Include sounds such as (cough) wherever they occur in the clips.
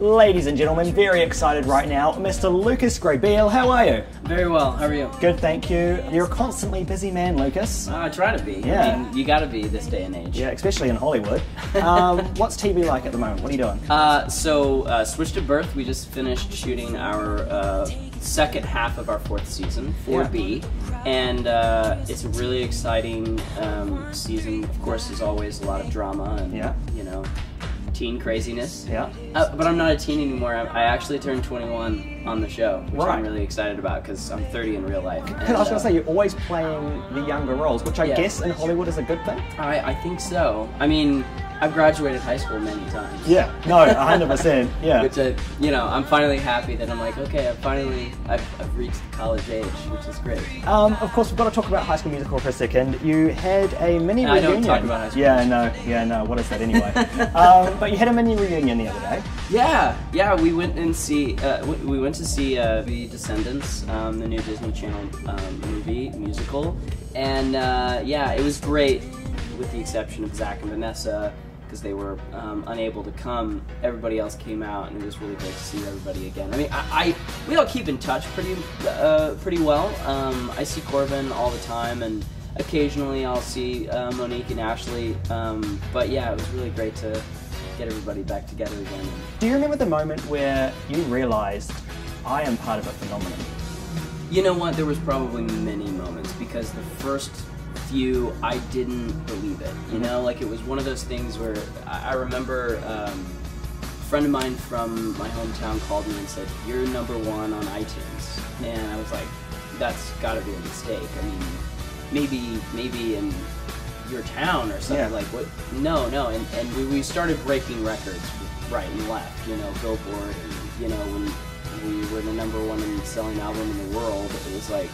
Ladies and gentlemen, very excited right now. Mr. Lucas Grabeel, how are you? Very well. How are you? Good, thank you. You're a constantly busy man, Lucas. Uh, I try to be. Yeah. I mean, you got to be this day and age. Yeah, especially in Hollywood. (laughs) Um, what's TV like at the moment? What are you doing? Uh, so, uh, Switched at Birth, we just finished shooting our uh, second half of our fourth season, 4B. And uh, it's a really exciting um, season. Of course, there's always a lot of drama and, Yeah. you know, teen craziness. Yeah. Uh, but I'm not a teen anymore. I, I actually turned 21 on the show, which Right. I'm really excited about because I'm 30 in real life. Because I was going to say, you're always playing the younger roles, which I Yeah. guess in Hollywood is a good thing. I, I think so. I mean, I've graduated high school many times. Yeah, no, 100%. (laughs) Yeah. Which I, you know, I'm finally happy that I'm like, okay, I've finally, I've, I've reached college age, which is great. Um, of course, we've got to talk about High School Musical for a second. You had a mini I don't reunion. talk about High School Yeah, no, yeah, no. What is that anyway? (laughs) um, but you had a mini reunion the other day. Yeah, yeah, we went and see, uh, we went to see uh, The Descendants, um, the new Disney Channel um, movie musical, and uh, yeah, it was great, with the exception of Zach and Vanessa. Because they were um, unable to come, everybody else came out, and it was really great to see everybody again. I mean, I, I we all keep in touch pretty uh, pretty well. Um, I see Corbin all the time, and occasionally I'll see uh, Monique and Ashley. Um, but yeah, it was really great to get everybody back together again. Do you remember the moment where you realised I am part of a phenomenon? You know what? There was probably many moments because the first few I didn't believe it. You know, like it was one of those things where I, I remember um, a friend of mine from my hometown called me and said, "You're number one on iTunes," and I was like, "That's got to be a mistake." I mean, maybe maybe in your town or something Yeah. like what? No, no, and and we, we started breaking records right and left. You know, Billboard, and you know when we were the number one selling album in the world, it was like,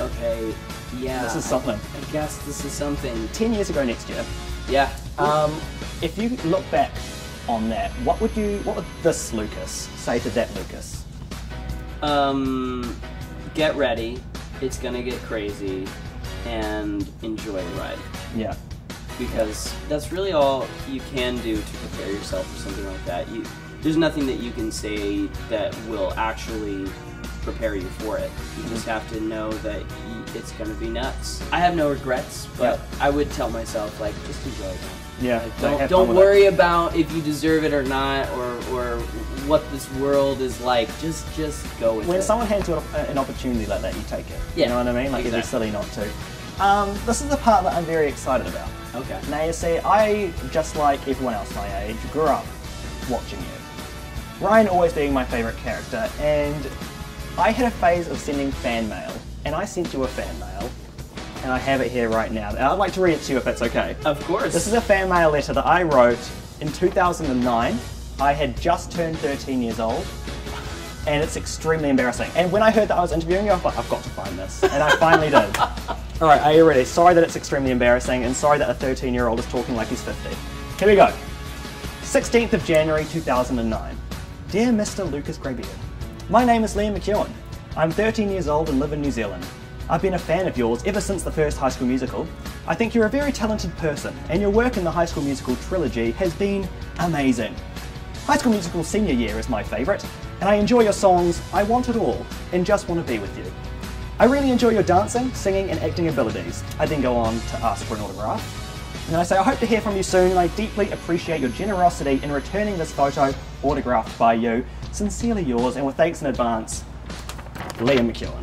okay, yeah, This is I- something. I, guess this is something. Ten years ago next year. Yeah. Um, if you look back on that, what would you, what would this Lucas say to that Lucas? Um, get ready. It's gonna get crazy, and enjoy the ride. Yeah. because that's really all you can do to prepare yourself for something like that. You, there's nothing that you can say that will actually prepare you for it. You just have to know that it's going to be nuts. I have no regrets, but Yeah. I would tell myself like just enjoy it. Yeah. Like, don't don't worry about if you deserve it or not, or or what this world is like. Just just go with When it. someone hands you an opportunity like that, you take it. Yeah. You know what I mean? Like it'd be silly not to. Um, this is the part that I'm very excited about. okay. Now you see, I just like everyone else my age grew up watching you. Ryan always being my favourite character, and I had a phase of sending fan mail, and I sent you a fan mail, and I have it here right now. And I'd like to read it to you if that's okay. Of course. This is a fan mail letter that I wrote in 2009. I had just turned 13 years old, and it's extremely embarrassing. And when I heard that I was interviewing you, I thought, I've got to find this. And I finally did. (laughs) All right, are you ready? Sorry that it's extremely embarrassing, and sorry that a 13 year old is talking like he's 50. Here we go. 16th of January 2009. Dear Mr. Lucas Grabeel, My name is Liam McEwan. I'm 13 years old and live in New Zealand. I've been a fan of yours ever since the first High School Musical. I think you're a very talented person, and your work in the High School Musical trilogy has been amazing. High School Musical senior year is my favourite, and I enjoy your songs I Want It All and Just Want to Be With You. I really enjoy your dancing, singing, and acting abilities. I then go on to ask for an autograph. And I say, I hope to hear from you soon, and I deeply appreciate your generosity in returning this photo autographed by you. Sincerely yours, and with thanks in advance, Liam McEwan.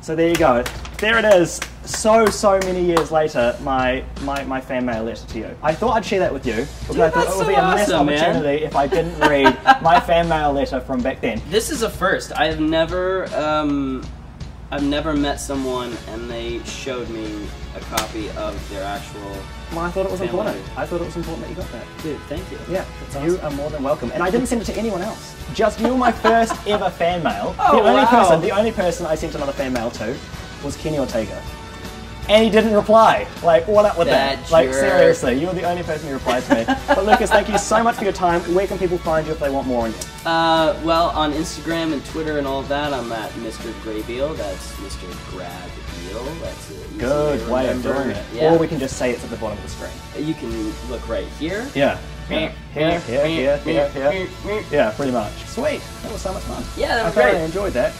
So there you go. There it is. So, so many years later, my, my, my fan mail letter to you. I thought I'd share that with you because I thought it would so be a missed awesome, man. opportunity if I didn't read (laughs) my fan mail letter from back then. This is a first. I have never, um, I've never met someone and they showed me a copy of their actual. Well, I thought it was important. I thought it was important that you got that. Dude, thank you. Yeah, That's you are more than welcome. And I didn't send it to anyone else. Just you were my (laughs) first ever fan mail. Oh, the only wow. person, the only person I sent another fan mail to was Kenny Ortega. And he didn't reply. Like, what up with that? That Like, seriously, you're the only person who replied to me. but Lucas, thank you so much for your time. Where can people find you if they want more on you? Uh, well, on Instagram and Twitter and all that, I'm at Mr. Grabeel. That's Mr. Grab. That's easy Good way of doing it. Yeah. Or we can just say it's at the bottom of the screen. You can look right here. Yeah. Yeah, here, here, here, here, here. Yeah, pretty much. Sweet. That was so much fun. Yeah, that I was thoroughly great. enjoyed that.